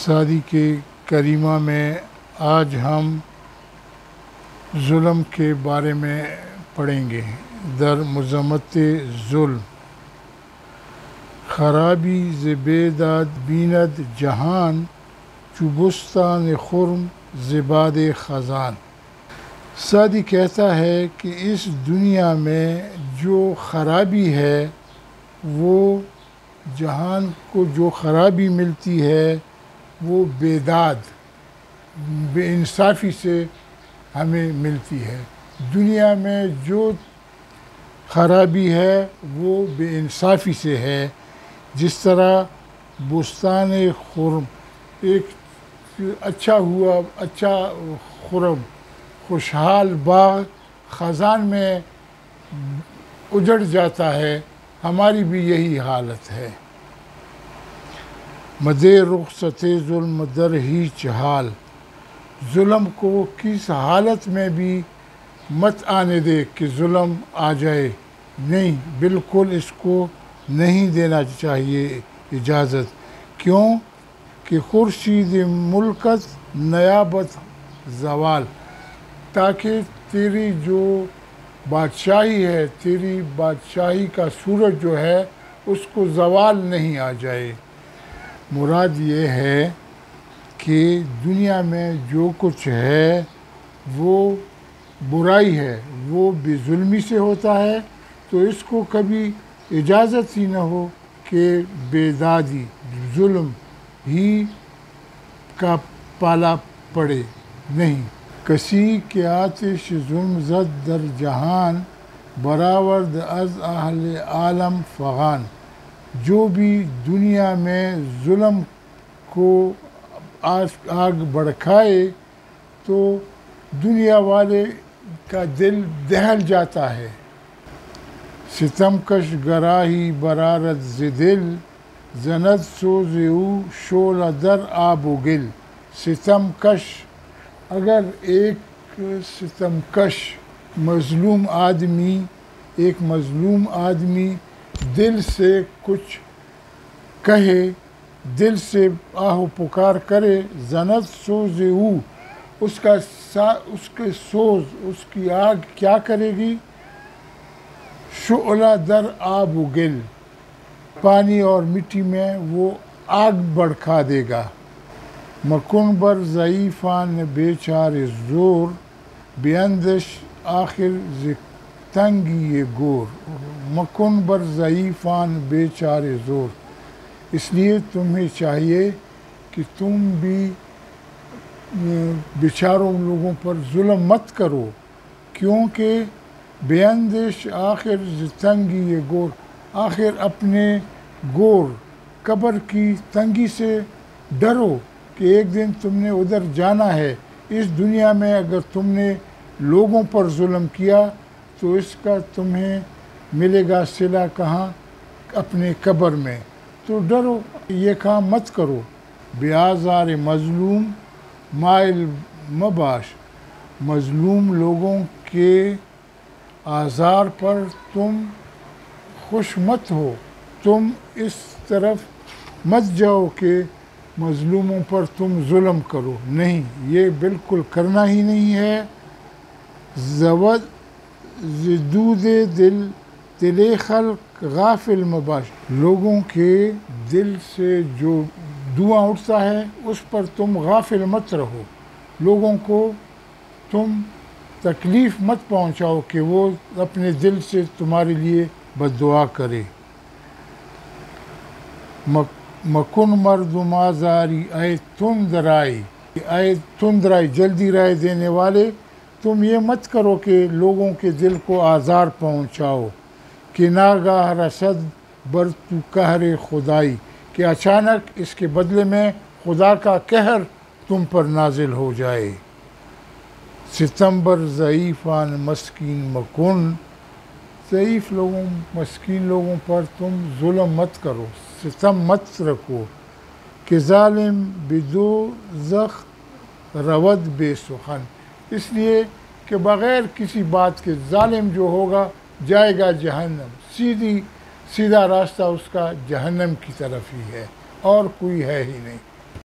शादी के करीमा में आज हम जुल्म के बारे में पढ़ेंगे। दर मजम्मत जुल्म। खराबी ज़बेदाद बीनद जहान, चुबुस्तान खुरम ज़बाद ख़जान। सादी कहता है कि इस दुनिया में जो खराबी है, वो जहान को जो खराबी मिलती है वो बेदाद बेइंसाफ़ी से हमें मिलती है। दुनिया में जो खराबी है, वो बेइंसाफ़ी से है। जिस तरह बुस्तान खुरम, एक अच्छा हुआ अच्छा खुरम, खुशहाल बाग ख़जान में उजड़ जाता है, हमारी भी यही हालत है। मदे रुखसत जुल्म दर ही चहाल। जुल्म को किस हालत में भी मत आने दे कि जुल्म आ जाए। नहीं, बिल्कुल इसको नहीं देना चाहिए इजाज़त। क्यों? कि खुर्शीद मुल्कत नयाबत जवाल। ताकि तेरी जो बादशाही है, तेरी बादशाही का सूरज जो है, उसको जवाल नहीं आ जाए। मुराद ये है कि दुनिया में जो कुछ है, वो बुराई है, वो बेजुल्मी से होता है तो इसको कभी इजाज़त ही न हो कि बेदादी, जुल्म ही का पाला पड़े। नहीं। कसी के आतिश जुल्म जद दर जहान, बरावर्द अज अहल आलम फ़गान जो भी दुनिया में जुल्म को आज आग भड़काए तो दुनिया वाले का दिल दहल जाता है। सितमकश गराही बरारत दिल जनत सोजू शोल दर आबुगिल सितमकश अगर एक सितमकश मज़लूम आदमी, एक मज़लूम आदमी दिल से कुछ कहे, दिल से आहो पुकार करे जनत सोज उसका सा, उसके सोज, उसकी आग क्या करेगी? शोला दर आब उगिल पानी और मिट्टी में वो आग भड़का देगा। मकुन बर ज़यीफ़ान बेचार ज़ोर, बेअंदश आखिर तंगी ये गोर मकुन बर ज़यीफ़ान बेचार ज़ोर इसलिए तुम्हें चाहिए कि तुम भी बेचारों लोगों पर जुल्म मत करो क्योंकि बेअंदिश आखिर तंगी ये गोर आखिर अपने गोर कब्र की तंगी से डरो कि एक दिन तुमने उधर जाना है इस दुनिया में अगर तुमने लोगों पर जुल्म किया तो इसका तुम्हें मिलेगा सिला कहाँ? अपने कब्र में। तो डरो, ये काम मत करो। ब्याजार मज़लूम, माइल मबाश। मज़लूम लोगों के आज़ार पर तुम खुश मत हो। तुम इस तरफ़ मत जाओ कि मज़लूमों पर तुम जुल्म करो। नहीं, ये बिल्कुल करना ही नहीं है। जवद जदूद दिल दिल खल गाफिल मबाश। लोगों के दिल से जो धुआँ उठता है उस पर तुम गाफिल मत रहो। लोगों को तुम तकलीफ़ मत पहुंचाओ कि वो अपने दिल से तुम्हारे लिए बद दुआ करे। मक, मकुन मर्दुमाजारी आए तुम दराई आए तुम दराई जल्दी राय देने वाले तुम ये मत करो कि लोगों के दिल को आज़ार पहुंचाओ। कि नागाह रसद बर तू कहर खुदाई। कि अचानक इसके बदले में खुदा का कहर तुम पर नाजिल हो जाए। सितंबर ज़यीफ़ान मस्किन मकुन। ज़यीफ़ लोगों, मस्किन लोगों पर तुम जुल्म मत करो। सितम मत रखो। कि ालिम बिदो ज़ख रवद बेसुखन। इसलिए कि बग़ैर किसी बात के ालिम जो होगा, जाएगा जहन्नम। सीधी, सीधा रास्ता उसका जहन्नम की तरफ़ ही है और कोई है ही नहीं।